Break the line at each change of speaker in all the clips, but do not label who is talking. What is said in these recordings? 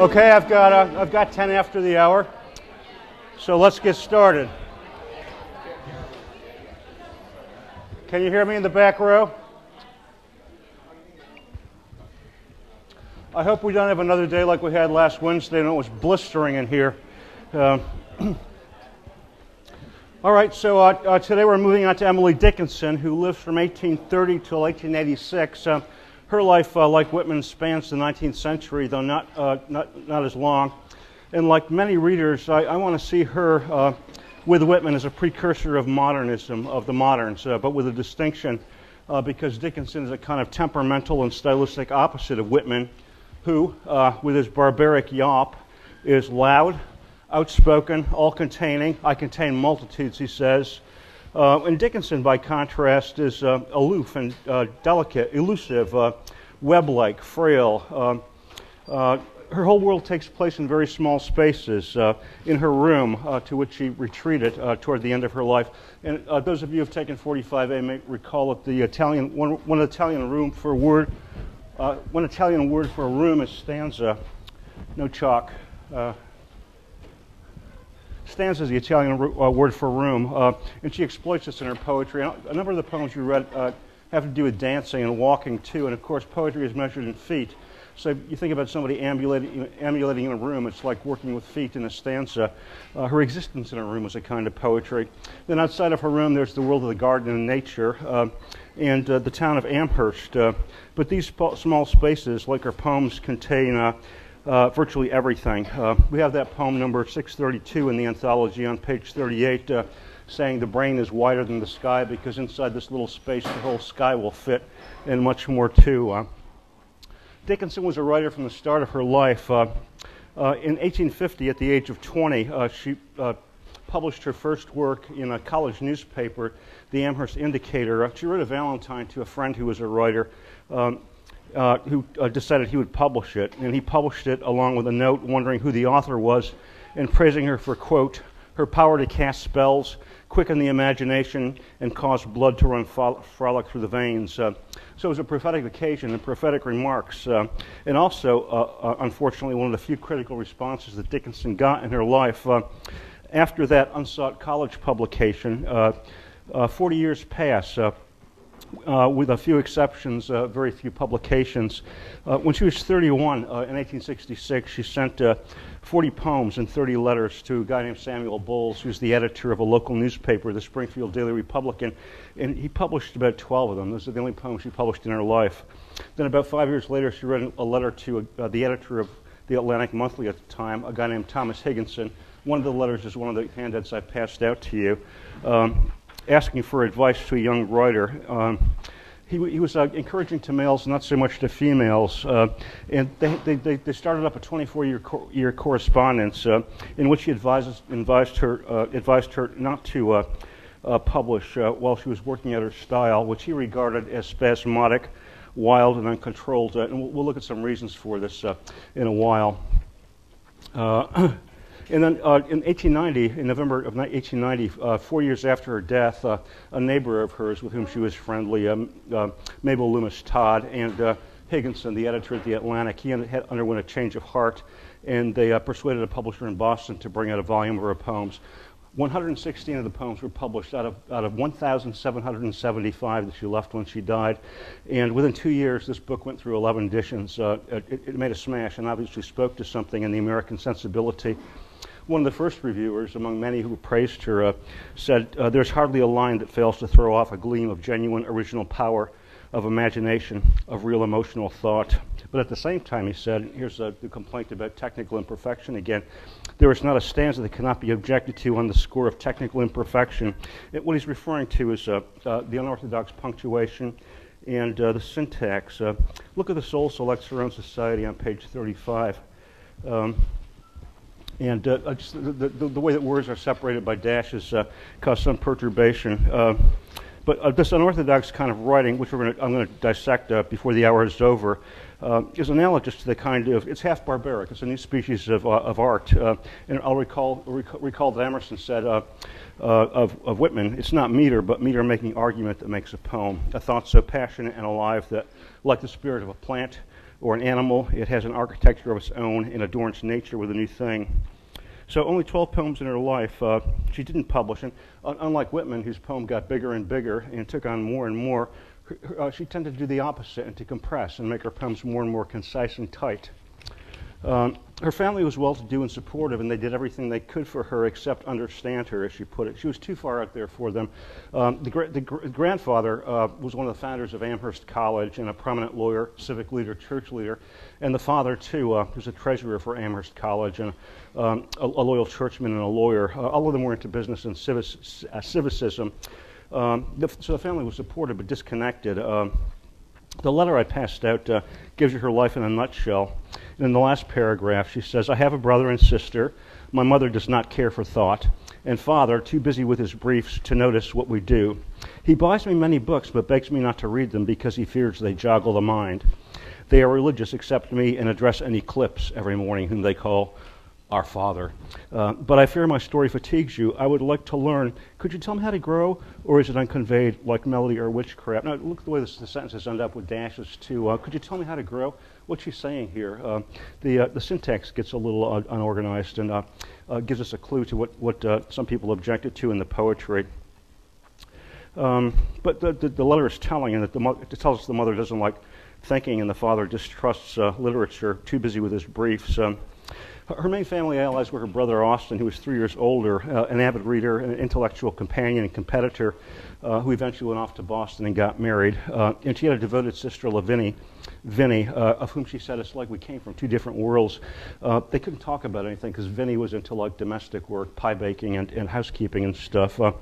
Okay, I've got, uh, I've got 10 after the hour. So let's get started. Can you hear me in the back row? I hope we don't have another day like we had last Wednesday and it was blistering in here. Uh, all right, so uh, uh, today we're moving on to Emily Dickinson, who lived from 1830 till 1886. Her life, uh, like Whitman, spans the 19th century, though not, uh, not, not as long. And like many readers, I, I want to see her uh, with Whitman as a precursor of modernism, of the moderns, uh, but with a distinction uh, because Dickinson is a kind of temperamental and stylistic opposite of Whitman, who, uh, with his barbaric yawp, is loud, outspoken, all containing. I contain multitudes, he says. Uh, and Dickinson, by contrast, is uh, aloof and uh, delicate, elusive, uh, web like, frail. Um, uh, her whole world takes place in very small spaces uh, in her room, to which she retreated toward the end of her life. And those of you who have taken 45A may recall that the Italian, one, one Italian room for a word, one Italian word for a room is stanza, no chalk stanza is the Italian uh, word for room, uh, and she exploits this in her poetry. A number of the poems you read uh, have to do with dancing and walking too, and of course, poetry is measured in feet. So you think about somebody ambulating, in a room, it's like working with feet in a stanza. Uh, her existence in a room was a kind of poetry. Then outside of her room, there's the world of the garden and nature, uh, and uh, the town of Amherst. but these small spaces, like her poems, contain uh, virtually everything. Uh, we have that poem number 632 in the anthology on page 38 uh, saying the brain is wider than the sky because inside this little space the whole sky will fit and much more too. Uh. Dickinson was a writer from the start of her life. Uh, uh, in 1850, at the age of 20, she published her first work in a college newspaper, the Amherst Indicator. she wrote a Valentine to a friend who was a writer. Um, uh, who uh, decided he would publish it. And he published it along with a note wondering who the author was and praising her for, quote, her power to cast spells, quicken the imagination, and cause blood to run frolic through the veins. Uh, so it was a prophetic occasion and prophetic remarks. Uh, and also, uh, unfortunately, one of the few critical responses that Dickinson got in her life. after that unsought college publication, 40 years pass uh, with a few exceptions, uh, very few publications. Uh, when she was 31 uh, in 1866, she sent uh, 40 poems and 30 letters to a guy named Samuel Bowles, who's the editor of a local newspaper, the Springfield Daily Republican, and he published about 12 of them. Those are the only poems she published in her life. Then, about five years later, she wrote a letter to uh, the editor of the Atlantic Monthly at the time, a guy named Thomas Higginson. One of the letters is one of the handouts I passed out to you. Um, asking for advice to a young writer. Um, he, he, was uh, encouraging to males, not so much to females. Uh, and they, they, they, started up a 24 year, co- year correspondence uh, in which he advises, advised, her, uh, advised her not to uh, uh, publish while she was working at her style, which he regarded as spasmodic, wild, and uncontrolled. and we'll, we'll, look at some reasons for this in a while. And then uh, in 1890, in November of 1890, uh, four years after her death, uh, a neighbor of hers with whom she was friendly, um, uh, Mabel Loomis Todd, and uh, Higginson, the editor of The Atlantic, he had underwent a change of heart, and they uh, persuaded a publisher in Boston to bring out a volume of her poems. 116 of the poems were published out of, out of 1,775 that she left when she died. And within two years, this book went through 11 editions. Uh, it, it, made a smash and obviously spoke to something in the American sensibility one of the first reviewers, among many who praised her, uh, said, uh, There's hardly a line that fails to throw off a gleam of genuine original power, of imagination, of real emotional thought. But at the same time, he said, Here's a, the complaint about technical imperfection again. There is not a stanza that cannot be objected to on the score of technical imperfection. It, what he's referring to is uh, uh the unorthodox punctuation and uh, the syntax. Uh, look at the Soul Selects Her Own Society on page 35. Um, and uh, uh the, the, the, way that words are separated by dashes uh, cause some perturbation. Uh, but uh, this unorthodox kind of writing, which gonna, I'm going to dissect uh, before the hour is over, is analogous to the kind of, it's half barbaric. It's a new species of, of art. and I'll recall, recall that Emerson said of, of Whitman, it's not meter, but meter making argument that makes a poem. A thought so passionate and alive that, like the spirit of a plant, or an animal, it has an architecture of its own and adorns nature with a new thing. So only 12 poems in her life uh, she didn't publish. And uh, unlike Whitman, whose poem got bigger and bigger and took on more and more, her, uh, she tended to do the opposite and to compress and make her poems more and more concise and tight. Um, her family was well to do and supportive, and they did everything they could for her except understand her, as she put it. She was too far out there for them. Um, the, the gr- grandfather uh, was one of the founders of Amherst College and a prominent lawyer, civic leader, church leader. And the father, too, uh, was a treasurer for Amherst College and um, a, a, loyal churchman and a lawyer. Uh, all of them were into business and civic, uh, civicism. Um, the, so the family was supportive but disconnected. Um, the letter I passed out uh, gives you her life in a nutshell. In the last paragraph, she says, I have a brother and sister. My mother does not care for thought, and father, too busy with his briefs to notice what we do. He buys me many books, but begs me not to read them because he fears they joggle the mind. They are religious, accept me, and address an eclipse every morning, whom they call our Father. Uh, but I fear my story fatigues you. I would like to learn. Could you tell me how to grow, or is it unconveyed like melody or witchcraft? Now, look at the way this, the sentences end up with dashes, too. Uh, could you tell me how to grow? What's she saying here? Uh, the, uh, the syntax gets a little unorganized and uh, uh, gives us a clue to what, what some people objected to in the poetry. Um, but the, the, the, letter is telling, and that the it tells us the mother doesn't like thinking, and the father distrusts literature, too busy with his briefs. Um, her main family allies were her brother Austin, who was three years older, uh, an avid reader, an intellectual companion and competitor, uh, who eventually went off to Boston and got married. Uh, and she had a devoted sister, Lavinia, Vinny, uh, of whom she said it's like we came from two different worlds. Uh, they couldn't talk about anything because Vinny was into like domestic work, pie baking, and, and housekeeping and stuff. Uh,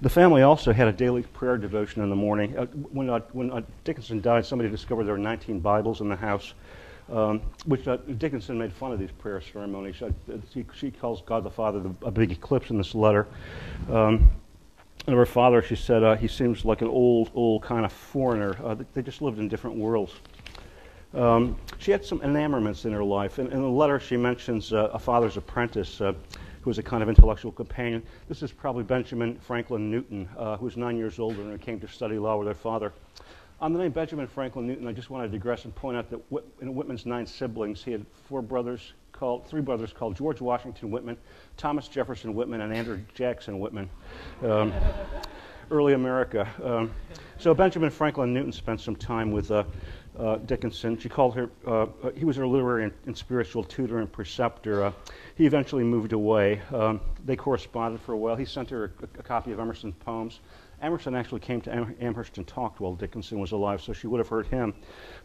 the family also had a daily prayer devotion in the morning. when when Dickinson died, somebody discovered there were 19 Bibles in the house um, which uh, Dickinson made fun of these prayer ceremonies. She, she calls God the Father the, a big eclipse in this letter. Um, and her father, she said, uh, he seems like an old, old kind of foreigner. Uh, they just lived in different worlds. Um, she had some enamorments in her life. In, in the letter, she mentions uh, a father's apprentice uh, who was a kind of intellectual companion. This is probably Benjamin Franklin Newton, uh, who was nine years older and came to study law with her father. On the name Benjamin Franklin Newton, I just want to digress and point out that in Whitman's nine siblings, he had four brothers called, three brothers called George Washington Whitman, Thomas Jefferson Whitman, and Andrew Jackson Whitman. Um, early America. Um, so Benjamin Franklin Newton spent some time with uh, uh, Dickinson. She called her, uh, uh he was her literary and, and, spiritual tutor and preceptor. Uh, he eventually moved away. Um, they corresponded for a while. He sent her a, a copy of Emerson's poems. Emerson actually came to Am- Amherst and talked while Dickinson was alive, so she would have heard him.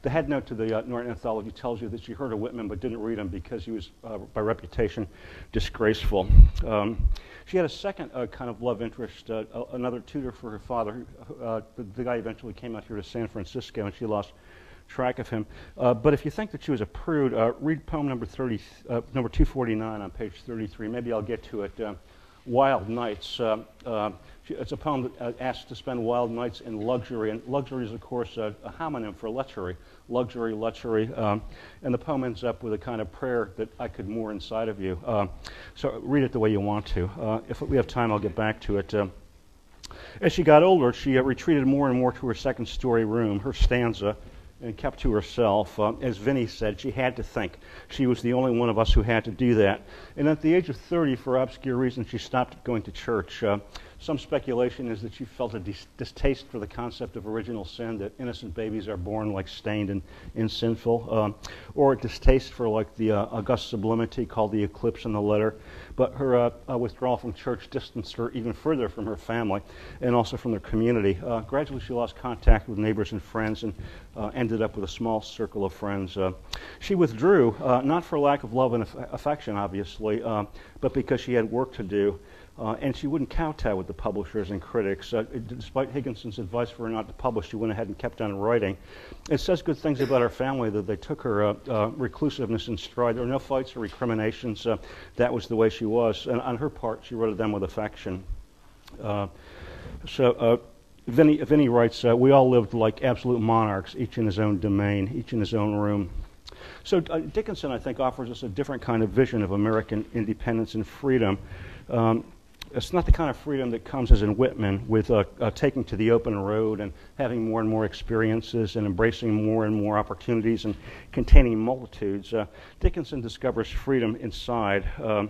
The head note to the uh, Norton Anthology tells you that she heard of Whitman but didn't read him because he was, uh, by reputation, disgraceful. Um, she had a second uh, kind of love interest, uh, another tutor for her father. Uh, the, the, guy eventually came out here to San Francisco, and she lost track of him. Uh, but if you think that she was a prude, read poem number 30, number 249 on page 33. Maybe I'll get to it. Wild Nights. It's a poem that uh, asks to spend wild nights in luxury, and luxury is, of course, a, a homonym for lechery, luxury, lechery. Um, and the poem ends up with a kind of prayer that I could moor inside of you. Uh, so read it the way you want to. Uh, if we have time, I'll get back to it. Uh, as she got older, she uh, retreated more and more to her second story room, her stanza, and kept to herself. Uh, as Vinnie said, she had to think. She was the only one of us who had to do that. And at the age of 30, for obscure reasons, she stopped going to church. Uh, some speculation is that she felt a dis- distaste for the concept of original sin, that innocent babies are born like stained and, and sinful, um, or a distaste for like the uh, august sublimity called the eclipse in the letter. But her uh, uh, withdrawal from church distanced her even further from her family and also from their community. Uh, gradually, she lost contact with neighbors and friends and uh, ended up with a small circle of friends. Uh, she withdrew, not for lack of love and aff- affection, obviously, but because she had work to do. Uh, and she wouldn't kowtow with the publishers and critics. Uh, despite Higginson's advice for her not to publish, she went ahead and kept on writing. It says good things about her family that they took her uh, uh reclusiveness in stride. There were no fights or recriminations. Uh, that was the way she was. And on her part, she wrote them with affection. Uh, so Vinny, Vinny writes, We all lived like absolute monarchs, each in his own domain, each in his own room. So Dickinson, I think, offers us a different kind of vision of American independence and freedom. Um, it's not the kind of freedom that comes as in Whitman with uh, uh, taking to the open road and having more and more experiences and embracing more and more opportunities and containing multitudes. Uh, Dickinson discovers freedom inside. Um,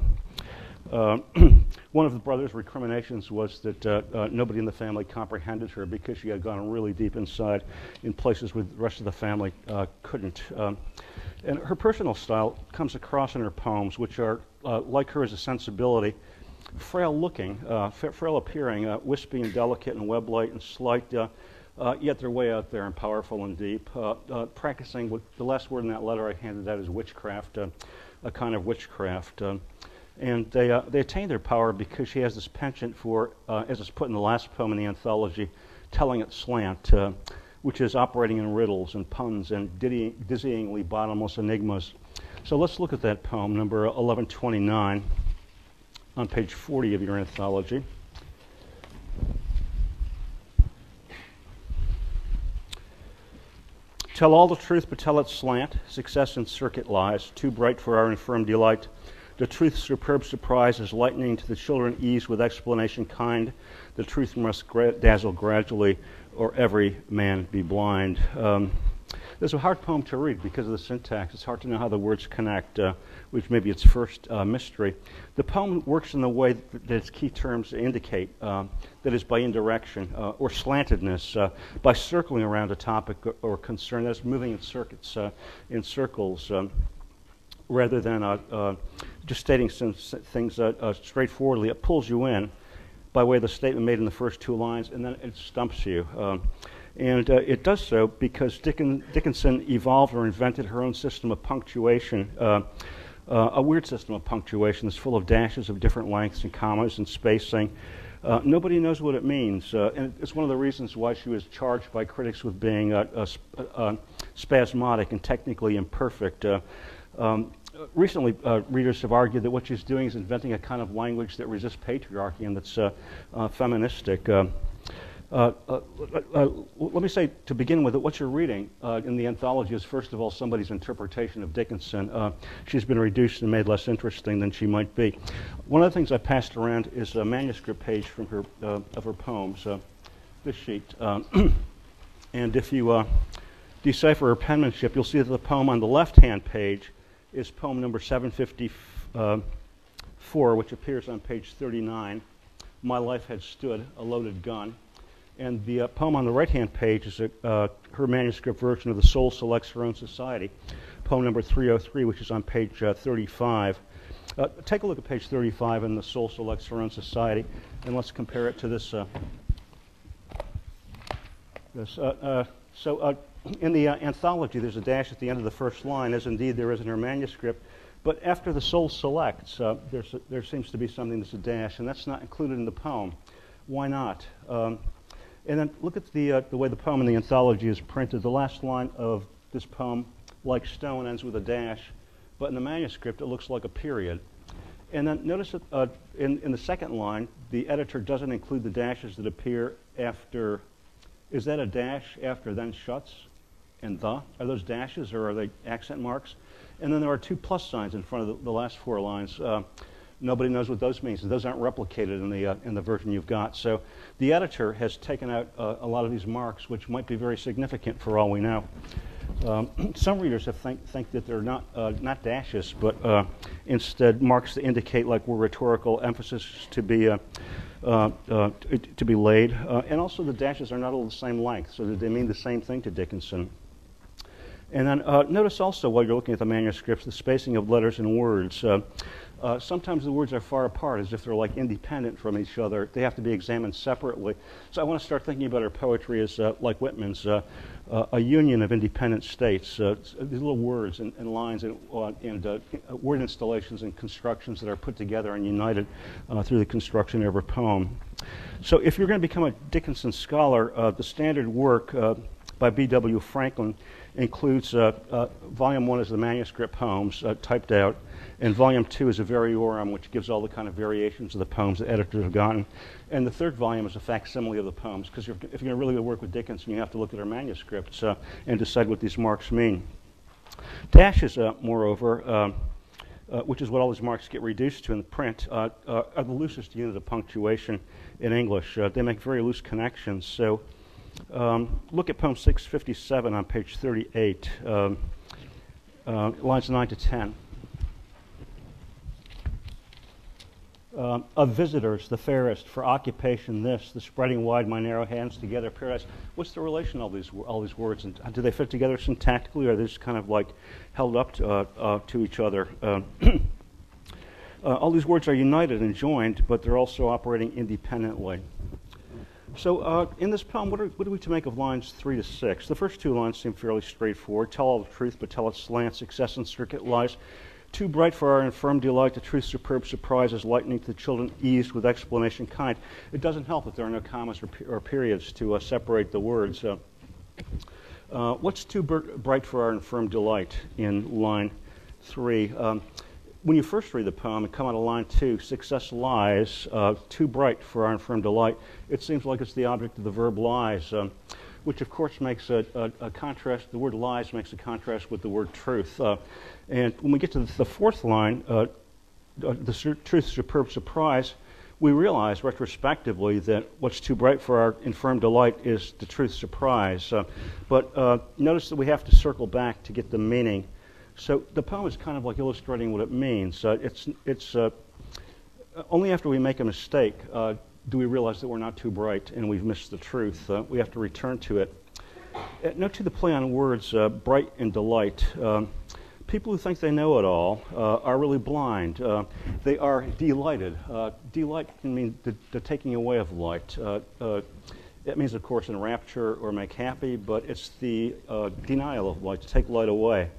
uh, one of the brother's recriminations was that uh, uh, nobody in the family comprehended her because she had gone really deep inside in places where the rest of the family couldn't. Um, and her personal style comes across in her poems, which are, like her as a sensibility, frail looking, uh, frail appearing, wispy and delicate and web-like and slight. yet they're way out there and powerful and deep. practicing what the last word in that letter I handed out is witchcraft, a kind of witchcraft. And they, uh, they attain their power because she has this penchant for, uh, as it's put in the last poem in the anthology, telling it slant, uh, which is operating in riddles and puns and dizzyingly bottomless enigmas. So let's look at that poem, number 1129, on page 40 of your anthology. Tell all the truth, but tell it slant. Success in circuit lies, too bright for our infirm delight. The truth's superb surprise is lightning to the children ease with explanation kind. The truth must gra- dazzle gradually, or every man be blind. Um, it's a hard poem to read because of the syntax. It's hard to know how the words connect, uh, which may be its first uh, mystery. The poem works in the way that its key terms indicate, uh, that is by indirection uh, or slantedness, uh, by circling around a topic or, concern, that's moving in circuits, uh, in circles. Um, rather than just stating some things straightforwardly. It pulls you in by way of the statement made in the first two lines, and then it stumps you. Um, and uh, it does so because Dickens, Dickinson evolved or invented her own system of punctuation, uh, uh, a weird system of punctuation that's full of dashes of different lengths and commas and spacing. nobody knows what it means, and it's one of the reasons why she was charged by critics with being spasmodic and technically imperfect. Um, recently, uh, readers have argued that what she's doing is inventing a kind of language that resists patriarchy and that's uh, uh, feministic. Uh, uh, uh, uh let me say to begin with that what you're reading uh, in the anthology is, first of all, somebody's interpretation of Dickinson. Uh, she's been reduced and made less interesting than she might be. One of the things I passed around is a manuscript page from her, of her poems, this sheet. And if you decipher her penmanship, you'll see that the poem on the left hand page is poem number 754, which appears on page 39. My Life Had Stood, a Loaded Gun. And the uh, poem on the right hand page is a, uh, her manuscript version of The Soul Selects Her Own Society, poem number 303, which is on page uh, 35. Uh, take a look at page 35 in The Soul Selects Her Own Society, and let's compare it to this. Uh, this so in the anthology, there's a dash at the end of the first line, as indeed there is in her manuscript. But after the soul selects, uh, a, there seems to be something that's a dash, and that's not included in the poem. Why not? Um, and then look at the, uh, the way the poem in the anthology is printed. The last line of this poem, like stone, ends with a dash, but in the manuscript it looks like a period. And then notice that uh, in, in the second line, the editor doesn't include the dashes that appear after. Is that a dash after then shuts? and the. Are those dashes or are they accent marks? And then there are two plus signs in front of the, the last four lines. Uh, nobody knows what those means. Those aren't replicated in the, uh, in the version you've got. So the editor has taken out uh, a lot of these marks, which might be very significant for all we know. Um, some readers have think, think that they're not, uh, not dashes, but uh, instead marks that indicate like where rhetorical emphasis to be, uh, uh, to be laid. And also the dashes are not all the same length, so that they mean the same thing to Dickinson. And then uh, notice also while you're looking at the manuscripts, the spacing of letters and words. Uh, uh, sometimes the words are far apart as if they're like independent from each other. They have to be examined separately. So I want to start thinking about our poetry as uh, like Whitman's, uh, uh, a union of independent states. these little words and, and lines and, and word installations and constructions that are put together and united through the construction of a poem. So if you're going to become a Dickinson scholar, the standard work by B.W. Franklin includes uh, uh, volume one is the manuscript poems uh, typed out, and volume two is a variorum, which gives all the kind of variations of the poems the editors have gotten. And the third volume is a facsimile of the poems, because if you're going to really work with Dickinson, you have to look at her manuscripts uh, and decide what these marks mean. Dashes, uh, moreover, um, uh, which is what all these marks get reduced to in the print, uh, uh, are the loosest unit of punctuation in English. Uh, they make very loose connections. So um, look at poem 657 on page 38, um, uh, lines 9 to 10. Uh, of visitors, the fairest, for occupation this, the spreading wide my narrow hands together, paradise. What's the relation of all these all these words, and do they fit together syntactically, or are they just kind of like held up to, uh, uh, to each other? Uh, uh, all these words are united and joined, but they're also operating independently. So, uh, in this poem, what are, what are we to make of lines three to six? The first two lines seem fairly straightforward. Tell all the truth, but tell it slant. Success and circuit lies. Too bright for our infirm delight, the truth's superb surprise is lightning to the children, eased with explanation kind. It doesn't help that there are no commas or, or periods to uh, separate the words. Uh, uh, what's too bright for our infirm delight in line three? Um, when you first read the poem and come out of line two, success lies, uh, too bright for our infirm delight, it seems like it's the object of the verb lies. Um, which of course makes a, a, a, contrast, the word lies makes a contrast with the word truth. Uh, and when we get to the fourth line, uh, uh the truth superb surprise, we realize retrospectively that what's too bright for our infirm delight is the truth surprise. Uh, but uh, notice that we have to circle back to get the meaning. So the poem is kind of like illustrating what it means. Uh, it's it's only after we make a mistake do we realize that we're not too bright and we've missed the truth? Uh, we have to return to it. Uh, note to the play on words, uh, bright and delight. Um, people who think they know it all uh, are really blind. Uh, they are delighted. Uh, delight can mean the, the, taking away of light. it means, of course, enrapture or make happy, but it's the denial of light, to take light away.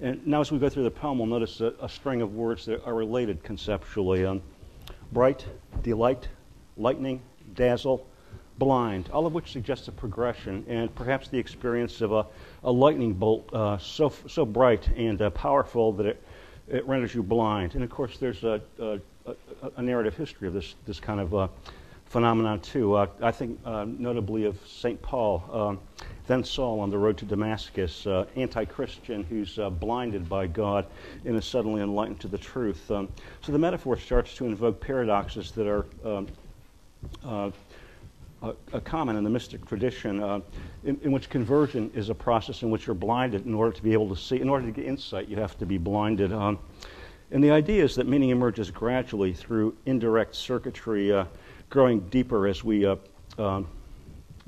And now, as we go through the poem, we'll notice a, a string of words that are related conceptually. Um, bright, delight, lightning, dazzle, blind, all of which suggests a progression and perhaps the experience of a, a lightning bolt uh, so, so bright and uh, powerful that it, it renders you blind. And of course, there's a, a, a narrative history of this, this kind of uh, phenomenon, too. Uh, I think uh, notably of St. Paul, um, then Saul on the road to Damascus, uh, anti Christian who's blinded by God and is suddenly enlightened to the truth. Um, so the metaphor starts to invoke paradoxes that are um, uh, a, a, common in the mystic tradition, uh, in, in, which conversion is a process in which you're blinded in order to be able to see. In order to get insight, you have to be blinded. Um, and the idea is that meaning emerges gradually through indirect circuitry, uh, growing deeper as we uh, um,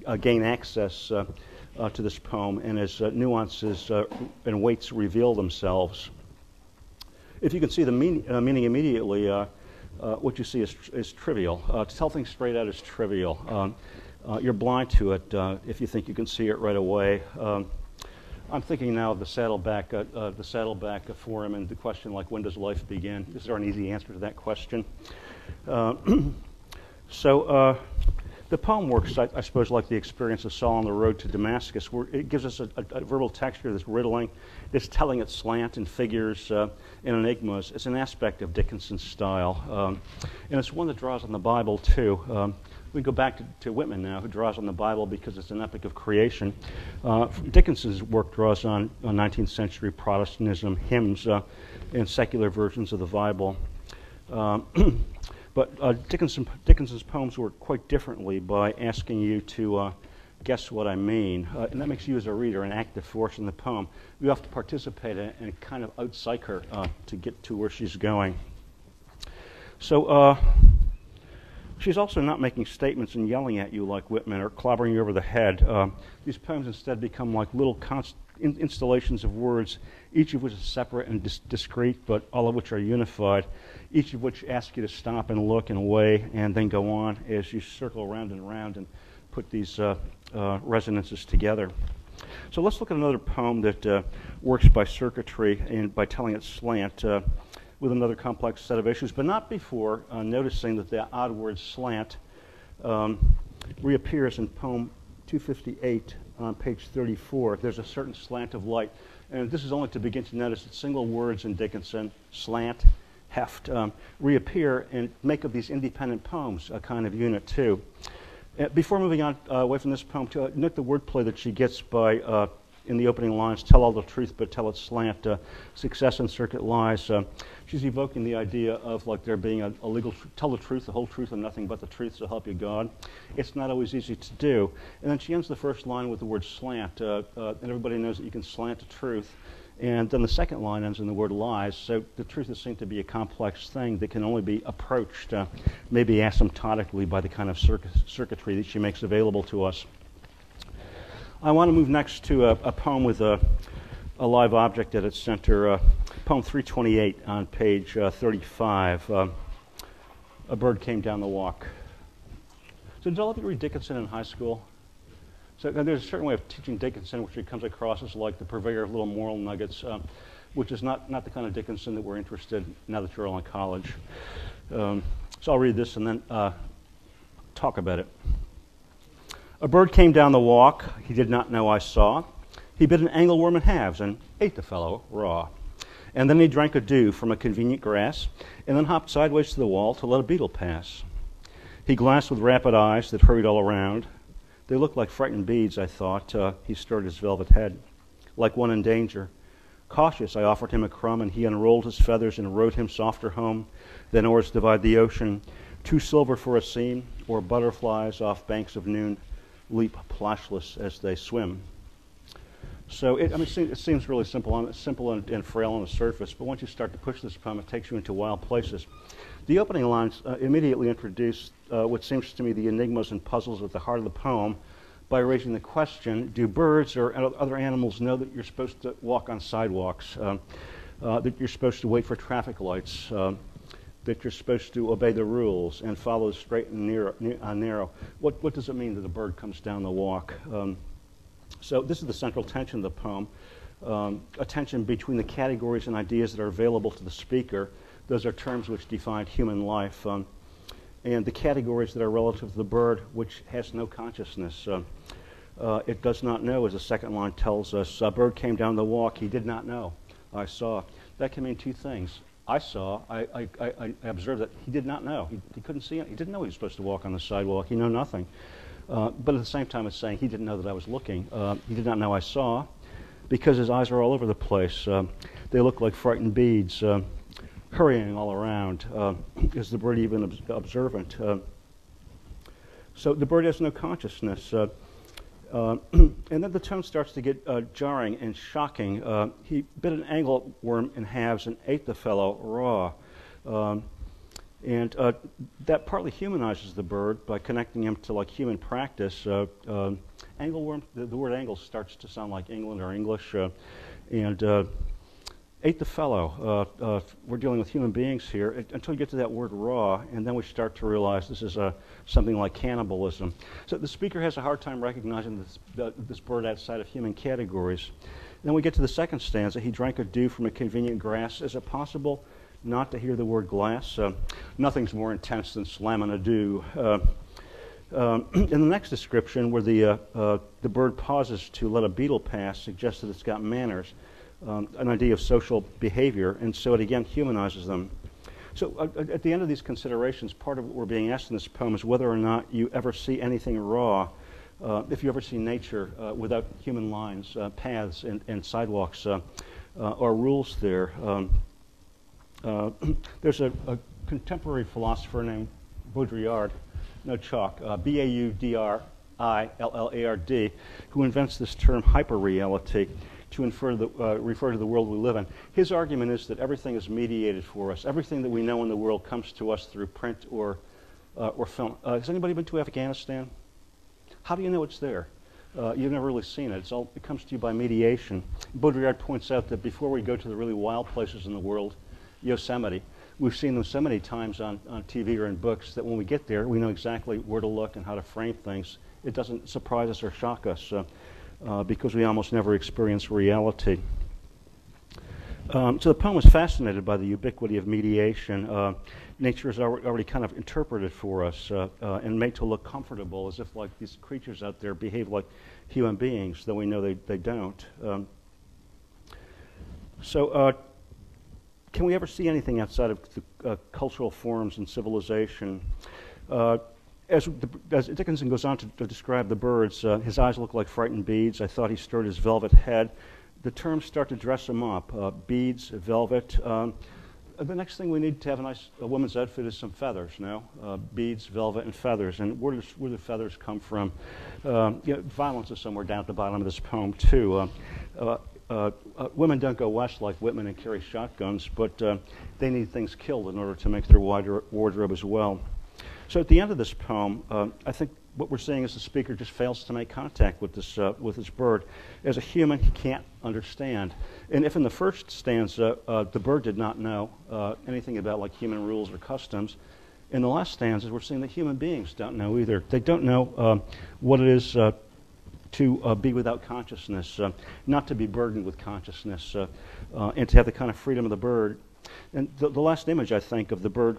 uh, gain access to this poem and as nuances and weights reveal themselves. If you can see the mean, meaning immediately, uh, what you see is, is trivial. Uh, to tell things straight out is trivial. Um, uh, you're blind to it uh, if you think you can see it right away. Um, I'm thinking now of the Saddleback, uh, uh, the Saddleback forum and the question like, when does life begin? Is there an easy answer to that question? so the poem works, I, I, suppose, like the experience of Saul on the road to Damascus, where it gives us a, a, a verbal texture, this riddling, this telling it slant and figures uh, and enigmas. It's an aspect of Dickinson's style. Um, and it's one that draws on the Bible, too. Um, we go back to, to, Whitman now, who draws on the Bible because it's an epic of creation. Uh, Dickinson's work draws on, on 19th century Protestantism, hymns, uh, and secular versions of the Bible. Um, But uh, Dickinson, Dickinson's poems work quite differently by asking you to uh, guess what I mean. Uh, and that makes you, as a reader, an active force in the poem. You have to participate in and kind of outpsych her uh, to get to where she's going. So uh, she's also not making statements and yelling at you like Whitman or clobbering you over the head. Uh, these poems instead become like little const- in- installations of words, each of which is separate and dis- discrete, but all of which are unified each of which asks you to stop and look and weigh and then go on as you circle around and around and put these uh, uh, resonances together. So let's look at another poem that uh, works by circuitry and by telling it slant uh, with another complex set of issues, but not before uh, noticing that the odd word slant um, reappears in poem 258 on page 34. There's a certain slant of light. And this is only to begin to notice that single words in Dickinson, slant, heft um, reappear and make of these independent poems a kind of unit too. Uh, before moving on uh, away from this poem, to, uh, note the wordplay that she gets by uh, in the opening lines, tell all the truth, but tell it slant, uh, success and circuit lies. Uh, she's evoking the idea of like there being a, a legal, tell the truth, the whole truth, and nothing but the truth, so help you God. It's not always easy to do. And then she ends the first line with the word slant, uh, uh, and everybody knows that you can slant the truth. And then the second line ends in the word lies. So the truth is seen to be a complex thing that can only be approached uh, maybe asymptotically by the kind of circuitry that she makes available to us. I want to move next to a, a poem with a, a, live object at its center, uh, poem 328 on page uh, 35. Uh, a bird came down the walk. So did all of you read Dickinson in high school? So there's a certain way of teaching Dickinson which comes across as like the purveyor of little moral nuggets, um, which is not, not the kind of Dickinson that we're interested in now that you're all in college. Um, so I'll read this and then uh, talk about it. A bird came down the walk he did not know I saw. He bit an angleworm in halves and ate the fellow raw. And then he drank a dew from a convenient grass, and then hopped sideways to the wall to let a beetle pass. He glanced with rapid eyes that hurried all around, they looked like frightened beads, I thought. Uh, he stirred his velvet head, like one in danger. Cautious, I offered him a crumb, and he unrolled his feathers and rode him softer home than oars divide the ocean. Too silver for a seam, or butterflies off banks of noon leap plashless as they swim. So it, I mean, it seems really simple, on, simple and, and, frail on the surface, but once you start to push this poem, it takes you into wild places. The opening lines uh, immediately introduce uh, what seems to me the enigmas and puzzles at the heart of the poem by raising the question do birds or other animals know that you're supposed to walk on sidewalks, um, uh, that you're supposed to wait for traffic lights, um, that you're supposed to obey the rules and follow straight and narrow? Uh, narrow. What, what does it mean that a bird comes down the walk? Um, so, this is the central tension of the poem um, a tension between the categories and ideas that are available to the speaker. Those are terms which define human life. Um, and the categories that are relative to the bird, which has no consciousness. Uh, uh, it does not know, as the second line tells us. A bird came down the walk, he did not know. I saw. That can mean two things. I saw, I, I, I, observed that he did not know. He, he, couldn't see it. He didn't know he was supposed to walk on the sidewalk. He knew nothing. Uh, but at the same time, it's saying he didn't know that I was looking. Uh, he did not know I saw because his eyes are all over the place. Uh, they look like frightened beads. Uh, hurrying all around. Uh, is the bird even ob- observant? Uh, so the bird has no consciousness. Uh, uh and then the tone starts to get uh, jarring and shocking. Uh, he bit an angleworm in halves and ate the fellow raw. Um, and that partly humanizes the bird by connecting him to like human practice. Um, angleworm, the, the, word angle starts to sound like England or English. and ate the fellow. Uh, uh, we're dealing with human beings here until you get to that word raw, and then we start to realize this is uh, something like cannibalism. So the speaker has a hard time recognizing this, this bird outside of human categories. then we get to the second stanza. He drank a dew from a convenient grass. Is it possible not to hear the word glass? Uh, nothing's more intense than slamming a dew. Uh, um, in the next description, where the, uh, uh, the bird pauses to let a beetle pass, suggests that it's got manners um, an idea of social behavior, and so it again humanizes them. So, uh, at the end of these considerations, part of what we're being asked in this poem is whether or not you ever see anything raw, uh, if you ever see nature uh, without human lines, uh, paths, and, and sidewalks, uh, uh, or rules there. Um, there's a, a, contemporary philosopher named Baudrillard, no chalk, B A U D R I L L A R D, who invents this term hyperreality to infer the, uh, refer to the world we live in. His argument is that everything is mediated for us. Everything that we know in the world comes to us through print or, uh, or film. Uh, has anybody been to Afghanistan? How do you know it's there? Uh, you've never really seen it. All, it comes to you by mediation. Baudrillard points out that before we go to the really wild places in the world, Yosemite, we've seen them so many times on, on TV or in books that when we get there, we know exactly where to look and how to frame things. It doesn't surprise us or shock us. Uh, uh, because we almost never experience reality. Um, so the poem was fascinated by the ubiquity of mediation. Uh, nature is already kind of interpreted for us uh, uh, and made to look comfortable, as if like these creatures out there behave like human beings, though we know they, they don't. Um, so, uh, can we ever see anything outside of the uh, cultural forms and civilization? As, the, as, Dickinson goes on to, to describe the birds, uh, his eyes look like frightened beads. I thought he stirred his velvet head. The terms start to dress him up uh, beads, velvet. Um, the next thing we need to have a nice a woman's outfit is some feathers, no? Uh, beads, velvet, and feathers. And where, does, where do the feathers come from? Um, you know, violence is somewhere down at the bottom of this poem, too. Uh, uh, uh, uh, women don't go west like Whitman and carry shotguns, but uh, they need things killed in order to make their wardrobe as well. So at the end of this poem, uh, I think what we're seeing is the speaker just fails to make contact with this, uh, with this bird. As a human, he can't understand. And if in the first stanza uh, the bird did not know anything about like human rules or customs, in the last stanzas we're seeing that human beings don't know either. They don't know what it is to uh, be without consciousness, uh, not to be burdened with consciousness, uh, uh and to have the kind of freedom of the bird. And the, the last image, I think, of the bird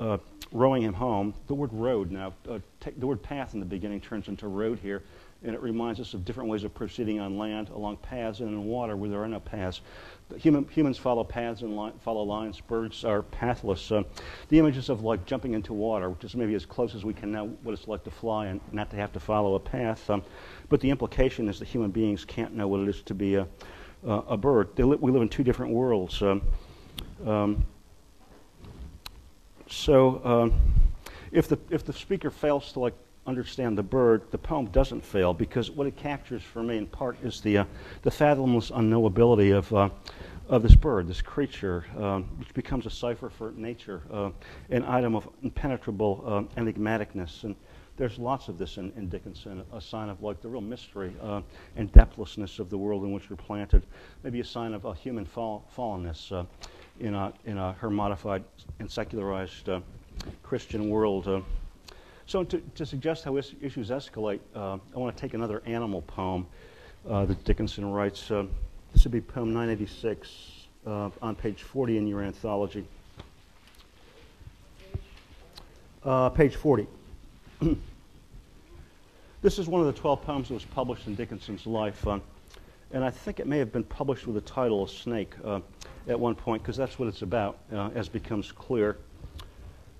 uh, uh, rowing him home, the word road now, the word path in the beginning turns into road here, and it reminds us of different ways of proceeding on land, along paths, and in water where there are no paths. Human, humans follow paths and li follow lines. Birds are pathless. Uh, the images of like jumping into water, which is maybe as close as we can know what it's like to fly and not to have to follow a path. Um, but the implication is that human beings can't know what it is to be a, uh, a bird. Li we live in two different worlds. Um, um, so um, if the if the speaker fails to like understand the bird, the poem doesn't fail because what it captures for me in part is the, uh, the fathomless unknowability of, uh, of this bird, this creature, um, which becomes a cipher for nature, uh, an item of impenetrable um, enigmaticness. And there's lots of this in, in Dickinson, a sign of like the real mystery uh, and depthlessness of the world in which we're planted, maybe a sign of a human fall, fallenness uh, in, a, in a hermodified and secularized uh, Christian world. So to, to suggest how is, issues escalate, uh, I want to take another animal poem uh, that Dickinson writes. Uh, this would be poem 986 uh, on page 40 in your anthology. Uh, page 40. this is one of the 12 poems that was published in Dickinson's life. Uh, and I think it may have been published with the title of Snake at one point, because that's what it's about, as becomes clear.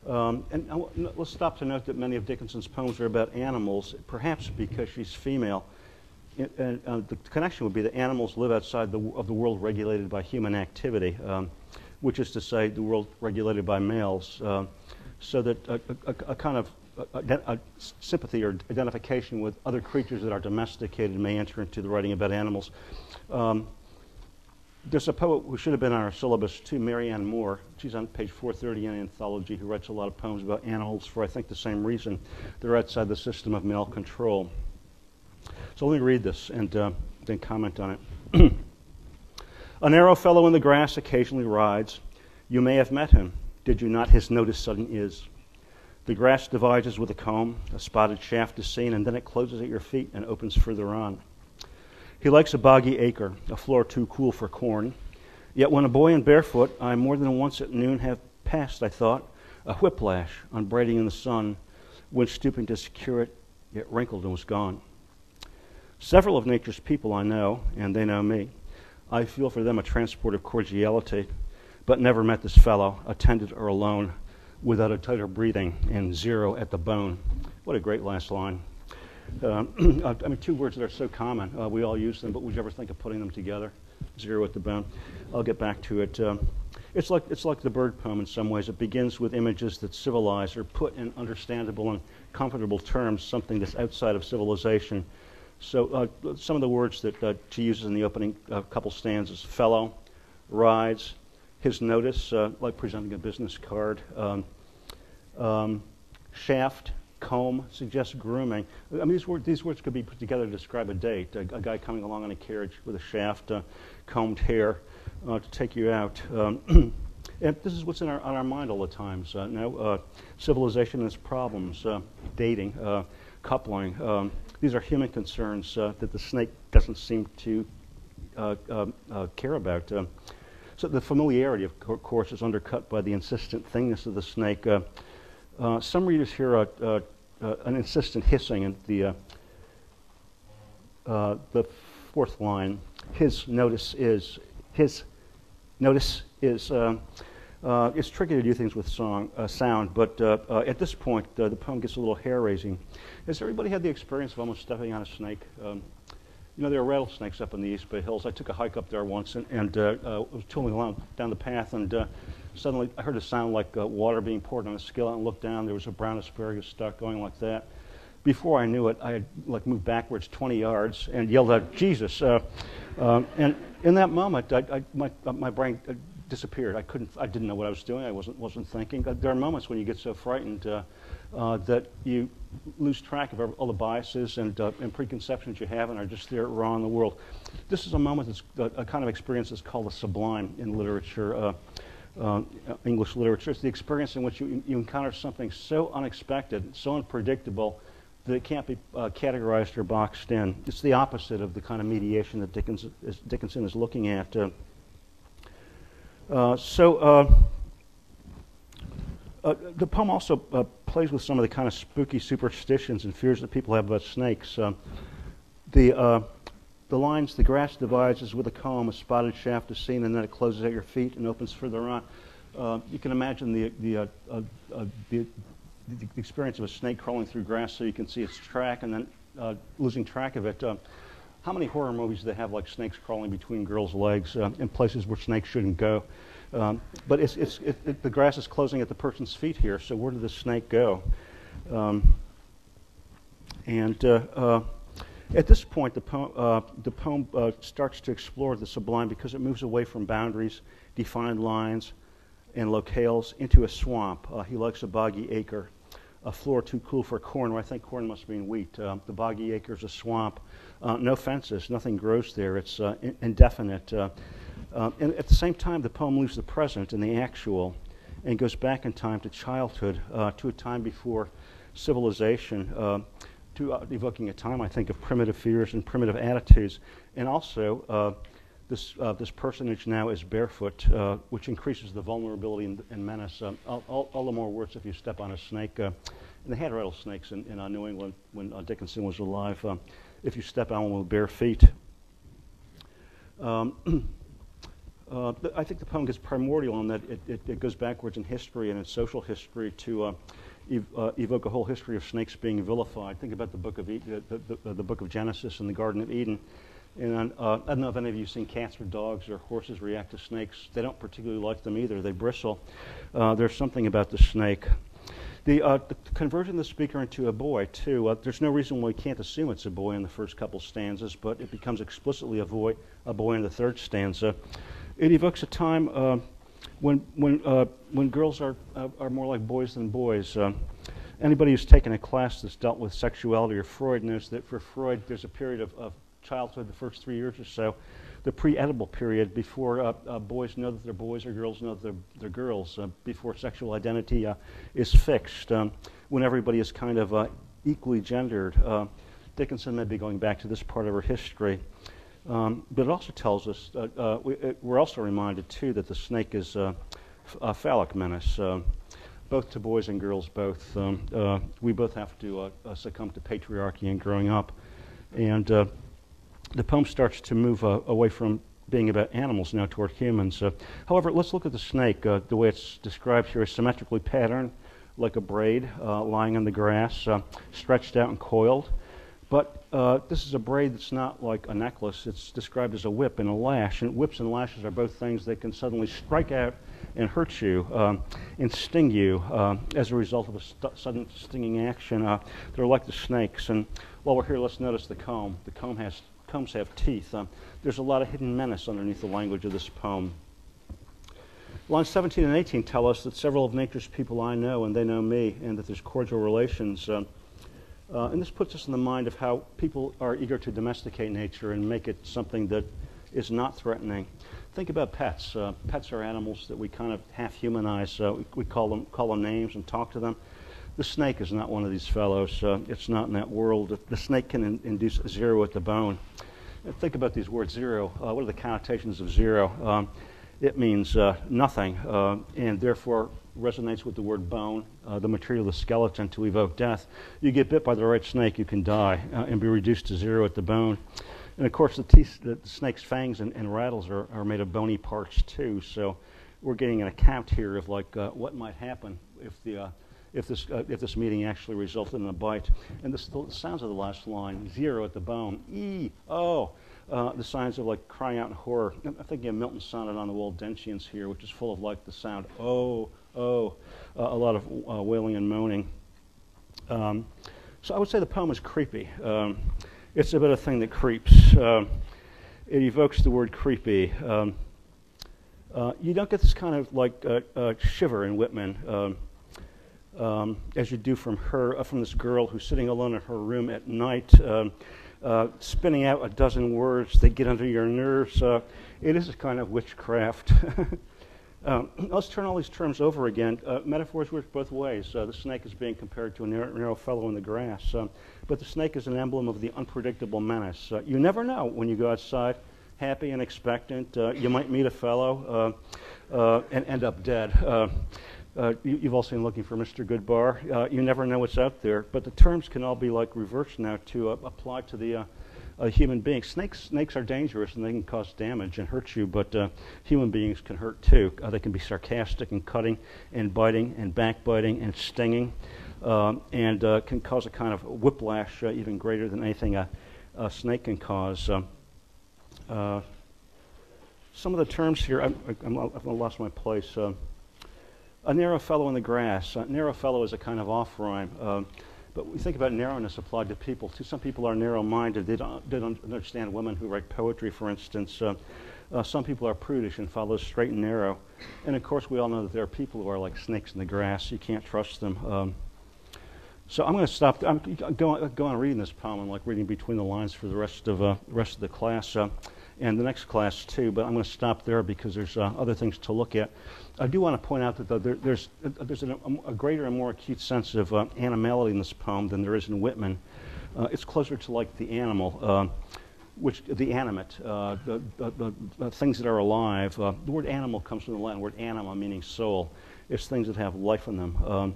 Um, and let's stop to note that many of Dickinson's poems are about animals, perhaps because she's female. And uh, the connection would be that animals live outside the, of the world regulated by human activity, um, which is to say, the world regulated by males. Uh, so that a, a, a kind of a, sympathy or identification with other creatures that are domesticated may enter into the writing about animals. Um, there's a poet who should have been on our syllabus too, Marianne Moore. She's on page 430 in Anthology, who writes a lot of poems about animals for, I think, the same reason. They're outside the system of male control. So let me read this and uh, then comment on it. a narrow fellow in the grass occasionally rides. You may have met him. Did you not? His notice sudden is. The grass divides with a comb. A spotted shaft is seen, and then it closes at your feet and opens further on. He likes a boggy acre, a floor too cool for corn. Yet when a boy and barefoot, I more than once at noon have passed, I thought, a whiplash unbraiding in the sun, when stooping to secure it, it wrinkled and was gone. Several of nature's people I know, and they know me. I feel for them a transport of cordiality, but never met this fellow, attended or alone, without a tighter breathing and zero at the bone. What a great last line. Uh, I mean, two words that are so common. Uh, we all use them, but would you ever think of putting them together? Zero at the bone. I'll get back to it. Um, it's like it's like the bird poem in some ways. It begins with images that civilize or put in understandable and comfortable terms something that's outside of civilization. So uh, some of the words that uh, she uses in the opening uh, couple stanzas: fellow, rides, his notice, uh, like presenting a business card, um, um, shaft, comb suggests grooming. I mean, these, word, these words could be put together to describe a date. A, a guy coming along on a carriage with a shaft, uh, combed hair uh, to take you out. Um, and this is what's in our, on our mind all the times. Uh, now, uh, civilization and its problems, dating, coupling. Um, these are human concerns that the snake doesn't seem to um, care about. So the familiarity, of course, is undercut by the insistent thingness of the snake. Uh, some readers hear a, an insistent hissing in the, uh, uh, the fourth line. His notice is, his notice is, uh, Uh, it's tricky to do things with song, uh, sound, but uh, uh at this point, uh, the poem gets a little hair-raising. Has everybody had the experience of almost stepping on a snake? Um, you know, there are rattlesnakes up in the East Bay Hills. I took a hike up there once and, and uh, uh was tooling along down the path, and uh, suddenly I heard a sound like uh, water being poured on a skillet and looked down. There was a brown asparagus stalk going like that. Before I knew it, I had like moved backwards 20 yards and yelled out, Jesus. Um, and in that moment, I, I, my, my brain disappeared. I couldn't. I didn't know what I was doing. I wasn't wasn't thinking. There are moments when you get so frightened uh, uh, that you lose track of all the biases and, uh, and preconceptions you have and are just there raw in the world. This is a moment that's a kind of experience that's called the sublime in literature. Uh, uh, English literature. It's the experience in which you, you encounter something so unexpected, so unpredictable, that it can't be uh, categorized or boxed in. It's the opposite of the kind of mediation that Dickens is, Dickinson is looking at. Uh, uh, so uh, uh, the poem also uh, plays with some of the kind of spooky superstitions and fears that people have about snakes. Uh, the, uh, the lines, the grass divides with a comb, a spotted shaft is seen, and then it closes at your feet and opens further on. you can imagine the, the, the, the, experience of a snake crawling through grass so you can see its track and then losing track of it how many horror movies do they have like snakes crawling between girls' legs uh, in places where snakes shouldn't go? Um, but it's, it's, it, it, the grass is closing at the person's feet here, so where did the snake go? Um, and uh, uh, at this point, the poem, uh, the poem uh, starts to explore the sublime because it moves away from boundaries, defined lines, and locales into a swamp. Uh, he likes a boggy acre, a floor too cool for corn. I think corn must mean wheat. the boggy acre is a swamp. Uh, no fences, nothing grows there. It's in- indefinite. Uh, uh, and at the same time, the poem leaves the present and the actual and goes back in time to childhood, uh, to a time before civilization, uh, to evoking a time, I think, of primitive fears and primitive attitudes. And also, this, this personage now is barefoot, which increases the vulnerability and, and menace. All, all, all, the more worse if you step on a snake. and they had rattlesnakes in, in New England when Dickinson was alive if you step on one with bare feet. Um, uh, I think the poem gets primordial in that it, it, it, goes backwards in history and in social history to uh, ev uh, evoke a whole history of snakes being vilified. Think about the book of, e the, the, the, book of Genesis and the Garden of Eden. And uh, I don't know if any of you have seen cats or dogs or horses react to snakes. They don't particularly like them either. They bristle. Uh, there's something about the snake. The, uh, the, converting the speaker into a boy, too, uh, there's no reason why we can't assume it's a boy in the first couple stanzas, but it becomes explicitly a a boy in the third stanza. It evokes a time uh, when, when, uh, when girls are, uh, are more like boys than boys. Uh, anybody who's taken a class that's dealt with sexuality or Freud knows that for Freud, there's a period of, of childhood, the first three years or so, the pre-Oedipal period before uh, uh, boys know that they're boys or girls know that they're, they're girls, uh, before sexual identity uh, is fixed, um, when everybody is kind of equally gendered. Dickinson may be going back to this part of her history. Um, but it also tells us, we, are also reminded too that the snake is a phallic menace both to boys and girls both. Um, uh, we both have to uh, uh, succumb to patriarchy and growing up. And the poem starts to move uh, away from being about animals now toward humans. Uh, however, let's look at the snake. Uh, the way it's described here is symmetrically patterned, like a braid uh, lying on the grass, uh, stretched out and coiled. But uh, this is a braid that's not like a necklace. It's described as a whip and a lash. And whips and lashes are both things that can suddenly strike out and hurt you um, and sting you as a result of a st- sudden stinging action. they're like the snakes. And while we're here, let's notice the comb. The comb has combs have teeth. Um, there's a lot of hidden menace underneath the language of this poem. Lines 17 and 18 tell us that several of nature's people I know and they know me, and that there's cordial relations. Uh, uh, and this puts us in the mind of how people are eager to domesticate nature and make it something that is not threatening. Think about pets. Uh, pets are animals that we kind of half humanize. Uh, we, we, call them call them names and talk to them. The snake is not one of these fellows. Uh, it's not in that world. The snake can in, induce zero at the bone. think about these words zero. Uh, what are the connotations of zero? Um, it means uh, nothing, uh, and therefore resonates with the word bone, uh, the material of the skeleton, to evoke death. You get bit by the right snake, you can die uh, and be reduced to zero at the bone. And of course, the, teeth, the snake's fangs and, and rattles are, are, made of bony parts too. So we're getting an account here of like uh, what might happen if the uh, if this uh, if this meeting actually resulted in a bite. And this, the sounds of the last line: zero at the bone, e, oh. Uh, the signs of like crying out in horror. I'm thinking of Milton's sonnet on the Waldensians here, which is full of like the sound oh, oh, uh, a lot of uh, wailing and moaning. Um, so I would say the poem is creepy. Um, it's a bit of thing that creeps. Um, it evokes the word creepy. Um, uh, you don't get this kind of like uh, shiver in Whitman um, um, as you do from her, uh, from this girl who's sitting alone in her room at night, um, uh, spinning out a dozen words that get under your nerves. Uh, it is a kind of witchcraft. Um, let's turn all these terms over again. metaphors work both ways. the snake is being compared to a narrow, narrow fellow in the grass, um, but the snake is an emblem of the unpredictable menace. you never know when you go outside happy and expectant. Uh, you might meet a fellow uh, uh, and end up dead. Uh, uh, you, have all seen Looking for Mr. Goodbar. Uh, you never know what's out there, but the terms can all be like reversed now to apply to the human being. Snakes, snakes are dangerous and they can cause damage and hurt you, but human beings can hurt too. they can be sarcastic and cutting and biting and backbiting and stinging. and can cause a kind of whiplash even greater than anything a, a snake can cause. Um, uh, some of the terms here, i have lost my place. A narrow fellow in the grass. A narrow fellow is a kind of off rhyme. Uh, but we think about narrowness applied to people. Too. Some people are narrow minded. They don't, they don't understand women who write poetry, for instance. Uh, uh, some people are prudish and follow straight and narrow. And of course, we all know that there are people who are like snakes in the grass. You can't trust them. Um, so I'm going to stop. I'm going go on reading this poem. I'm like reading between the lines for the rest of uh, rest of the class uh, and the next class too. But I'm going to stop there because there's uh, other things to look at. I do want to point out that there, there's uh, there's a, a, greater and more acute sense of uh, animality in this poem than there is in Whitman. Uh, it's closer to like the animal. which the animate, the, the, the, things that are alive. the word animal comes from the Latin word anima, meaning soul. It's things that have life in them. Um,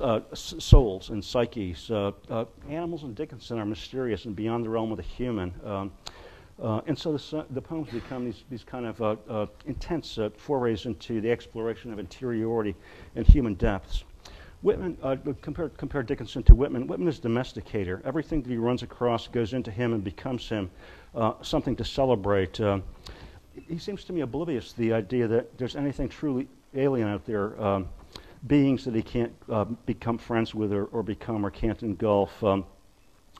uh, souls and psyches. Uh, uh, animals in Dickinson are mysterious and beyond the realm of the human. Um, uh, and so the, the, poems become these, these kind of uh, uh, intense forays into the exploration of interiority and human depths. Whitman, compare, compare Dickinson to Whitman. Whitman is domesticator. Everything that he runs across goes into him and becomes him, something to celebrate. he seems to me oblivious to the idea that there's anything truly alien out there. Um, beings that he can't uh, become friends with or, or, become or can't engulf. Um,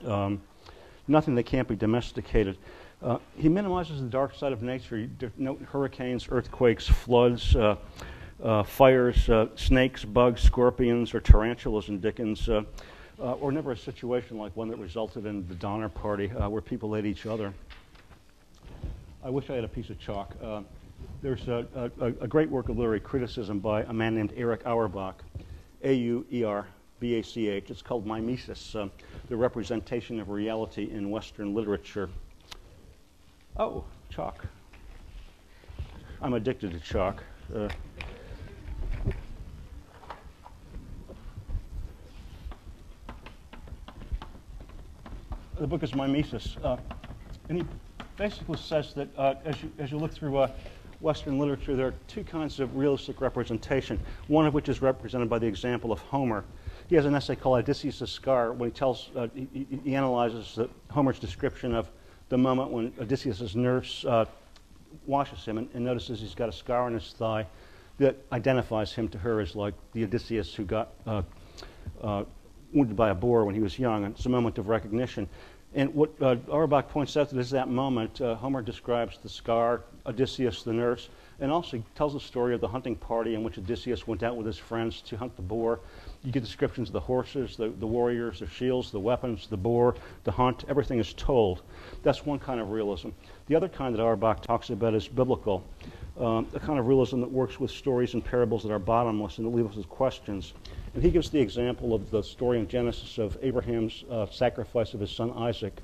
um, nothing that can't be domesticated. Uh, he minimizes the dark side of nature. Note hurricanes, earthquakes, floods, uh, uh fires, uh, snakes, bugs, scorpions, or tarantulas in Dickens, uh, or never a situation like one that resulted in the Donner Party where people ate each other. I wish I had a piece of chalk there's a, a, a, great work of literary criticism by a man named Erich Auerbach, A U E R B A C H. It's called Mimesis, uh, the representation of reality in Western literature. Oh, chalk. I'm addicted to chalk. Uh, the book is Mimesis. Uh, and he basically says that uh, as, you, as you look through uh, Western literature, there are two kinds of realistic representation, one of which is represented by the example of Homer. He has an essay called Odysseus' Scar, when he tells, uh, he, he, analyzes the, Homer's description of the moment when Odysseus' nurse uh, washes him and, and, notices he's got a scar on his thigh that identifies him to her as like the Odysseus who got uh, uh wounded by a boar when he was young. And it's a moment of recognition. And what uh, Auerbach points out that is that moment, uh, Homer describes the scar, Odysseus the nurse, and also tells the story of the hunting party in which Odysseus went out with his friends to hunt the boar. You get descriptions of the horses, the, the warriors, the shields, the weapons, the boar, the hunt. Everything is told. That's one kind of realism. The other kind that Auerbach talks about is biblical, um, a kind of realism that works with stories and parables that are bottomless and that leave us with questions. And he gives the example of the story in Genesis of Abraham's uh, sacrifice of his son Isaac.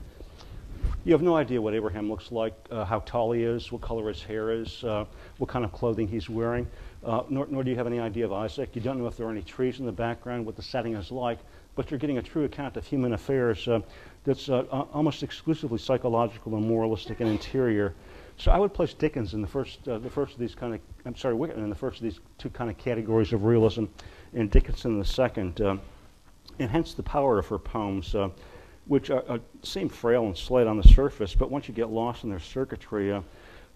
You have no idea what Abraham looks like, uh, how tall he is, what color his hair is, uh, what kind of clothing he's wearing, uh, nor, nor, do you have any idea of Isaac. You don't know if there are any trees in the background, what the setting is like, but you're getting a true account of human affairs uh, that's uh, almost exclusively psychological and moralistic and interior. So I would place Dickens in the first, uh, the first of these kind of, I'm sorry, Whitman in the first of these two kind of categories of realism, and Dickinson in the second. And hence the power of her poems, which are, uh, seem frail and slight on the surface, but once you get lost in their circuitry, uh,